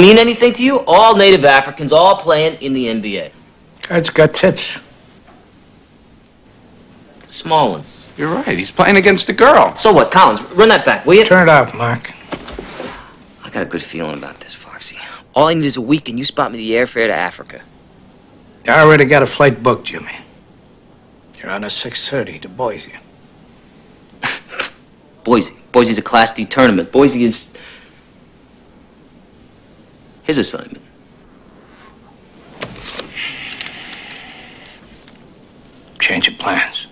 Mean anything to you? All native Africans, all playing in the NBA. Guy's got tits. The small ones. You're right. He's playing against a girl. So what, Collins? Run that back, will you? Turn it off, Mark. I got a good feeling about this, Foxy. All I need is a week, and you spot me the airfare to Africa. I already got a flight booked, Jimmy. You're on a 6.30 to Boise. Boise. Boise's a Class D tournament. Boise is his assignment. Change of plans.